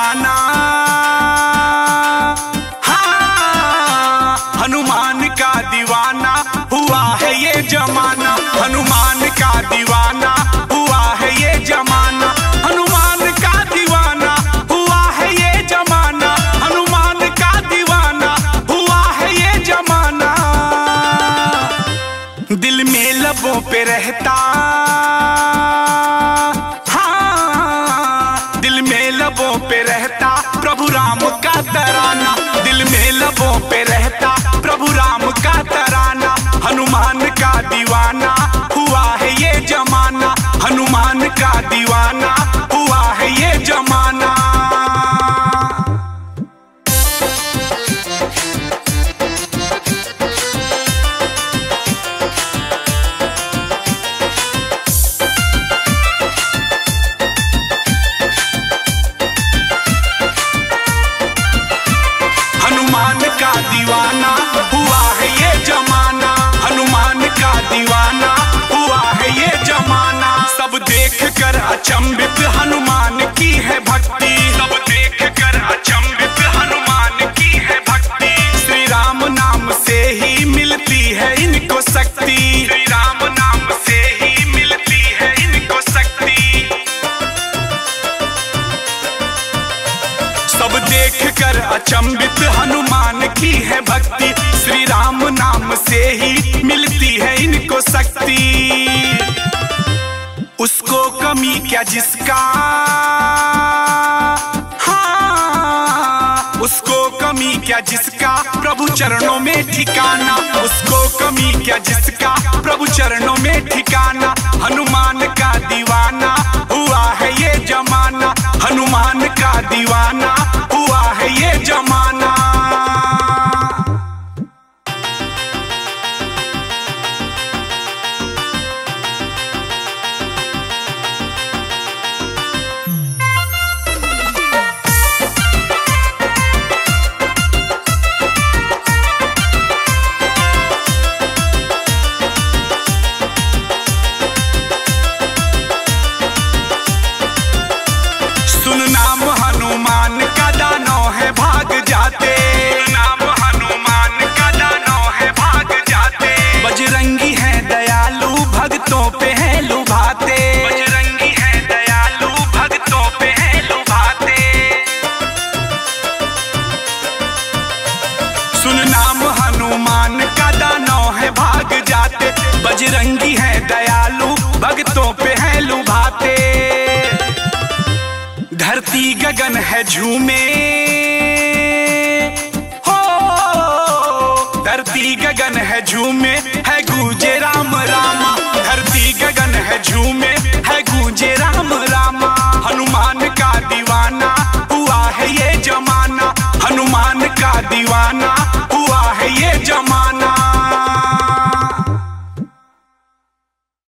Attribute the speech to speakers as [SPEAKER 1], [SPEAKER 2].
[SPEAKER 1] दीवाना देख कर अचंभित हनुमान की है भक्ति। श्री राम नाम से ही मिलती है इनको शक्ति। उसको कमी क्या जिसका? हाँ उसको कमी क्या जिसका? प्रभु चरणों में ठिकाना। उसको कमी क्या जिसका? प्रभु चरणों में ठिकाना। हनुमान का दीवाना, हुआ है ये जमाना। हनुमान का दीवाना। ये जमाना। सुन सुन नाम हनुमान का दानो है भाग जाते। बजरंगी है दयालु, भक्तों पे है लुभाते। धरती गगन है झूमे। हो, धरती गगन है झूमे, है गूंजे राम रामा। धरती गगन है झूमे, है गूंजे राम रामा। हनुमान का दीवाना, हुआ है ये जमाना। हनुमान का दीवाना हुआ है ये जमाना।